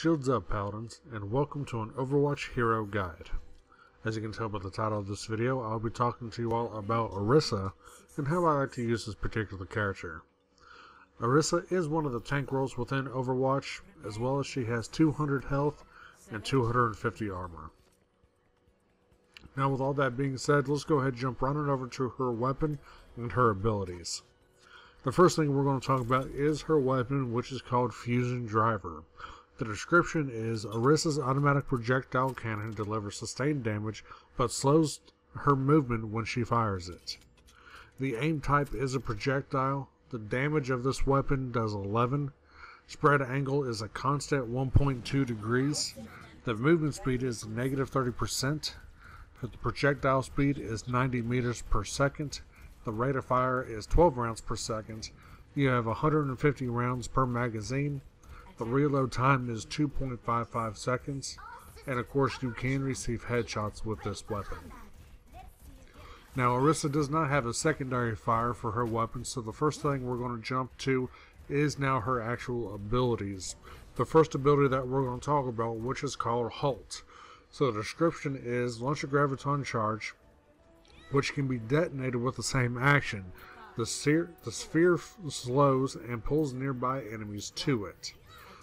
Shields up, Paladins, and welcome to an Overwatch Hero Guide. As you can tell by the title of this video, I'll be talking to you all about Orisa and how I like to use this particular character. Orisa is one of the tank roles within Overwatch, as well as she has 200 health and 250 armor. Now with all that being said, let's go ahead and jump right on over to her weapon and her abilities. The first thing we're going to talk about is her weapon, which is called Fusion Driver. The description is Orisa's automatic projectile cannon delivers sustained damage but slows her movement when she fires it. The aim type is a projectile. The damage of this weapon does 11. Spread angle is a constant 1.2 degrees. The movement speed is negative 30%. The projectile speed is 90 meters per second. The rate of fire is 12 rounds per second. You have 150 rounds per magazine. The reload time is 2.55 seconds. And of course, you can receive headshots with this weapon. Now, Orisa does not have a secondary fire for her weapon, so the first thing we're going to jump to is now her actual abilities. The first ability that we're going to talk about, which is called Halt. So the description is launch a graviton charge, which can be detonated with the same action. The, the sphere slows and pulls nearby enemies to it.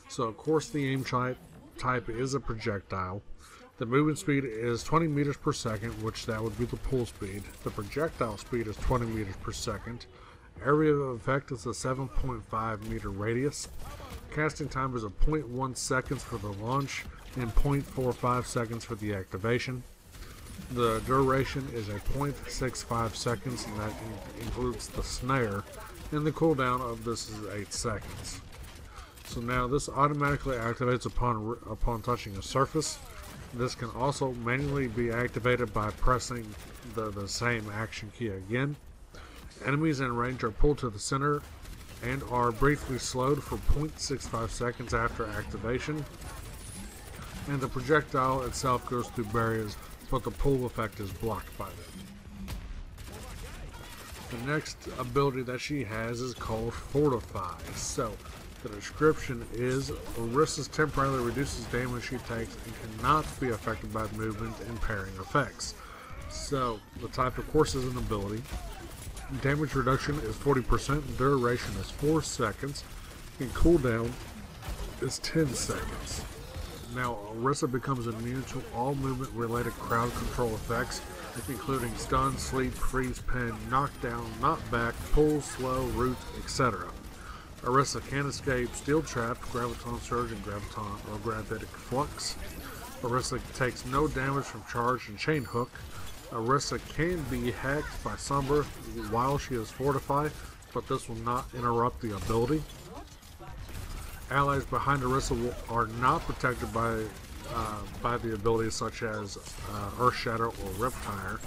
So of course the aim type, is a projectile. The movement speed is 20 meters per second, which that would be the pull speed. The projectile speed is 20 meters per second. Area of effect is a 7.5 meter radius. Casting time is a 0.1 seconds for the launch and 0.45 seconds for the activation. The duration is a 0.65 seconds and that includes the snare and the cooldown of this is 8 seconds. So now this automatically activates upon upon touching a surface. This can also manually be activated by pressing the, the same action key again. Enemies in range are pulled to the center and are briefly slowed for 0.65 seconds after activation. And the projectile itself goes through barriers, but the pull effect is blocked by them. The next ability that she has is called Fortify. So, the description is Orisa's temporarily reduces damage she takes and cannot be affected by movement and effects. So, the type of course is an ability. Damage reduction is 40%, duration is 4 seconds, and cooldown is 10 seconds. Now, Orisa becomes immune to all movement related crowd control effects, including stun, sleep, freeze, pin, knockdown, knockback, pull, slow, root, etc. Orisa can escape Steel Trap, Graviton Surge, and Graviton or Gravitic Flux. Orisa takes no damage from Charge and Chain Hook. Orisa can be hacked by Sombra while she is fortified, but this will not interrupt the ability. Allies behind Orisa are not protected by uh, by the abilities such as uh, Earth Shatter or Riptire,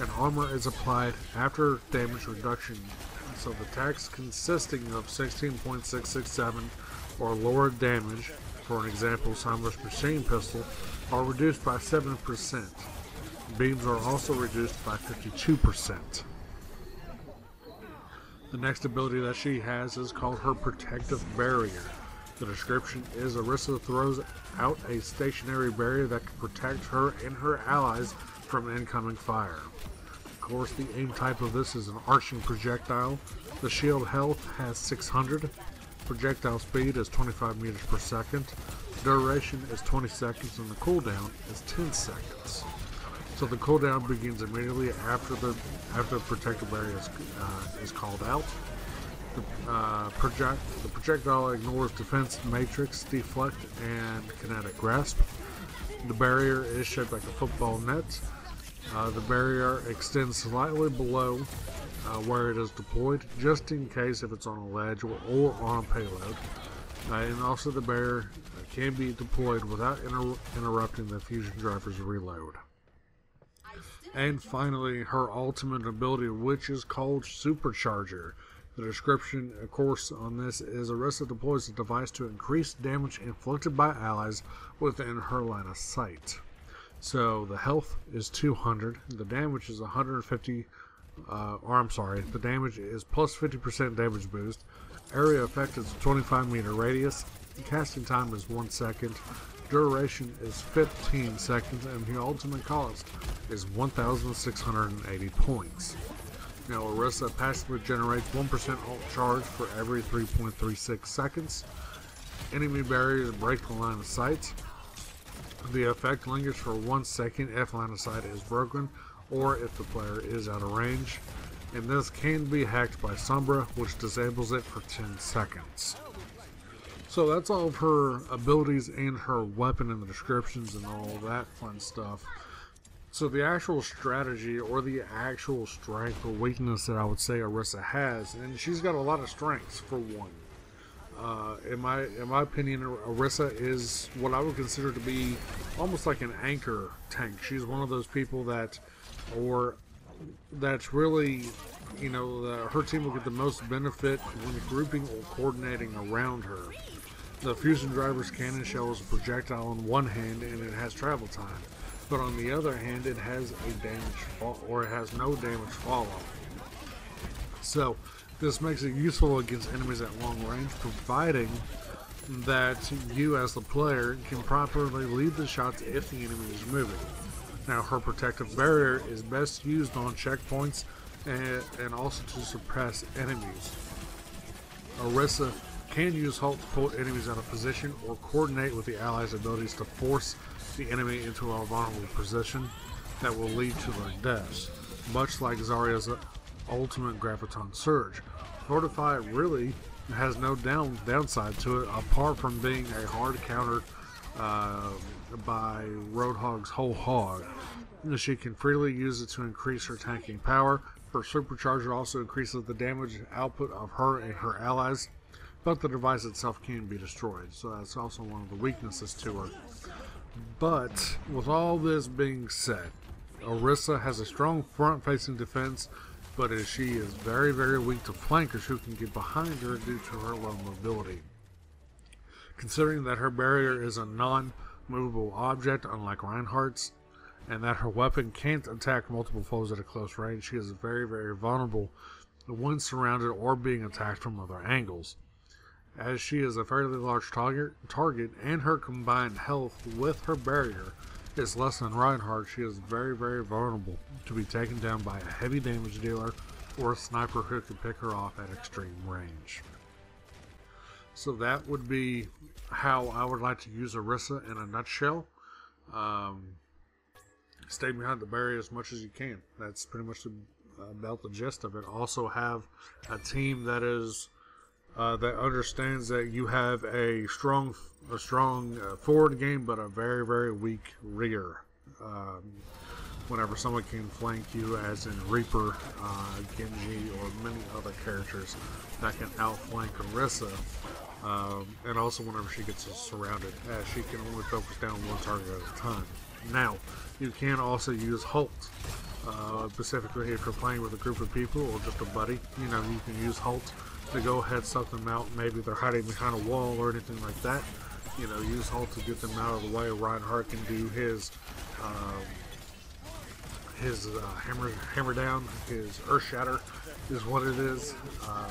and armor is applied after damage reduction so the attacks consisting of 16.667 or lower damage, for an example, Sombra's machine pistol, are reduced by 7%. Beams are also reduced by 52%. The next ability that she has is called her Protective Barrier. The description is Orisa throws out a stationary barrier that can protect her and her allies from incoming fire course, the aim type of this is an arching projectile. The shield health has 600. Projectile speed is 25 meters per second. Duration is 20 seconds and the cooldown is 10 seconds. So the cooldown begins immediately after the after the protective barrier is, uh, is called out. The, uh, project, the projectile ignores defense matrix, deflect, and kinetic grasp. The barrier is shaped like a football net uh, the barrier extends slightly below uh, where it is deployed, just in case if it's on a ledge or, or on a payload. Uh, and also the barrier can be deployed without inter interrupting the fusion driver's reload. And finally, her ultimate ability, which is called Supercharger. The description, of course, on this is Orisa deploys the device to increase damage inflicted by allies within her line of sight. So the health is 200, the damage is 150, uh, or I'm sorry, the damage is plus 50% damage boost. Area effect is 25 meter radius. casting time is 1 second, duration is 15 seconds, and the ultimate cost is 1,680 points. Now, Orisa passively generates 1% ult charge for every 3.36 seconds. Enemy barriers break the line of sight. The effect lingers for 1 second if line of sight is broken or if the player is out of range. And this can be hacked by Sombra, which disables it for 10 seconds. So that's all of her abilities and her weapon in the descriptions and all that fun stuff. So the actual strategy or the actual strength or weakness that I would say Orisa has, and she's got a lot of strengths for one. Uh, in my in my opinion, Orisa is what I would consider to be almost like an anchor tank. She's one of those people that, or that's really, you know, the, her team will get the most benefit when grouping or coordinating around her. The fusion driver's cannon shell is a projectile on one hand and it has travel time, but on the other hand it has a damage fall or it has no damage fall off. So this makes it useful against enemies at long range, providing that you as the player can properly lead the shots if the enemy is moving. Now her protective barrier is best used on checkpoints and, and also to suppress enemies. Orisa can use Halt to pull enemies out of position or coordinate with the allies' abilities to force the enemy into a vulnerable position that will lead to their deaths, much like Zarya's ultimate Graviton Surge. Fortify really has no down downside to it apart from being a hard counter uh, by Roadhog's whole hog. She can freely use it to increase her tanking power. Her supercharger also increases the damage output of her and her allies but the device itself can be destroyed, so that's also one of the weaknesses to her. But with all this being said, Orisa has a strong front-facing defense, but as she is very, very weak to flankers who can get behind her due to her low mobility. Considering that her barrier is a non-movable object, unlike Reinhardt's, and that her weapon can't attack multiple foes at a close range, she is very, very vulnerable when surrounded or being attacked from other angles as she is a fairly large target, target and her combined health with her barrier is less than Reinhardt, she is very, very vulnerable to be taken down by a heavy damage dealer or a sniper who can pick her off at extreme range. So that would be how I would like to use Orisa in a nutshell. Um, stay behind the barrier as much as you can. That's pretty much the, about the gist of it. Also have a team that is uh, that understands that you have a strong, a strong uh, forward game, but a very, very weak rear. Um, whenever someone can flank you, as in Reaper, uh, Genji, or many other characters that can outflank Orisa, um, and also whenever she gets surrounded, as she can only focus down one target at a time. Now, you can also use Halt. Uh, specifically, if you're playing with a group of people or just a buddy, you know, you can use Halt to go ahead, suck them out. Maybe they're hiding behind a wall or anything like that. You know, use Halt to get them out of the way. Reinhardt can do his um, his uh, hammer hammer down, his earth shatter is what it is. Uh,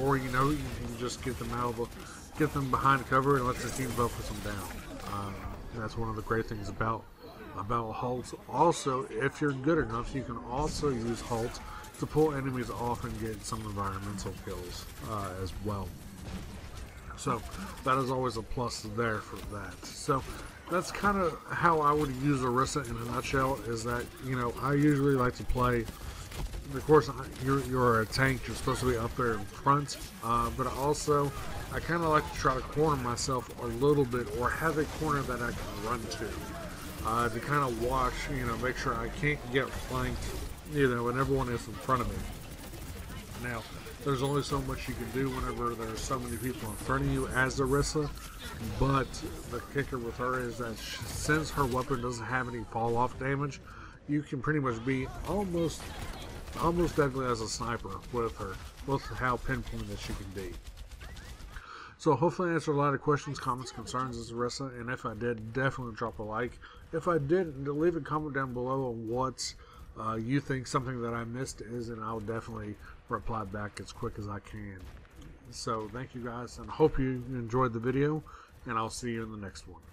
or you know, you can just get them out of the, get them behind cover and let the team focus them down. Um, that's one of the great things about about Halt. Also, if you're good enough, you can also use Halt to pull enemies off and get some environmental kills uh, as well. So that is always a plus there for that. So that's kind of how I would use Orisa in a nutshell. Is that you know I usually like to play. Of course, you're, you're a tank. You're supposed to be up there in front, uh, but also I kind of like to try to corner myself a little bit, or have a corner that I can run to, uh, to kind of watch. You know, make sure I can't get flanked you know, and everyone is in front of me. Now, there's only so much you can do whenever there's so many people in front of you as Orisa, but the kicker with her is that she, since her weapon doesn't have any fall off damage, you can pretty much be almost almost deadly as a sniper with her, with how pinpointed she can be. So hopefully I answered a lot of questions, comments, concerns as Orisa, and if I did, definitely drop a like. If I didn't, leave a comment down below on what's uh, you think something that I missed is, and I'll definitely reply back as quick as I can. So thank you guys, and hope you enjoyed the video. and I'll see you in the next one.